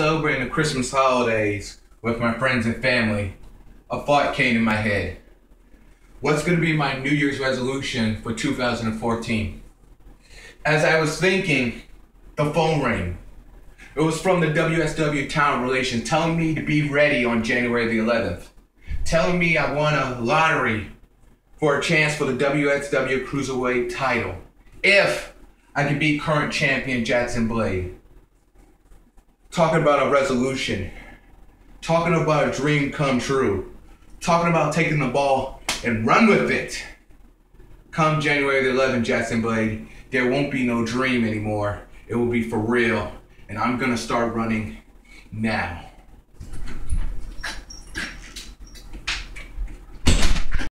Celebrating the Christmas holidays with my friends and family, a thought came in my head. What's going to be my New Year's resolution for 2014? As I was thinking, the phone rang. It was from the WXW Talent Relations telling me to be ready on January the 11th, telling me I won a lottery for a chance for the WXW Cruiserweight title if I could beat current champion Jaxen Blade. Talking about a resolution, talking about a dream come true, talking about taking the ball and run with it. Come January the 11th, Jaxen Blade, there won't be no dream anymore. It will be for real. And I'm gonna start running now.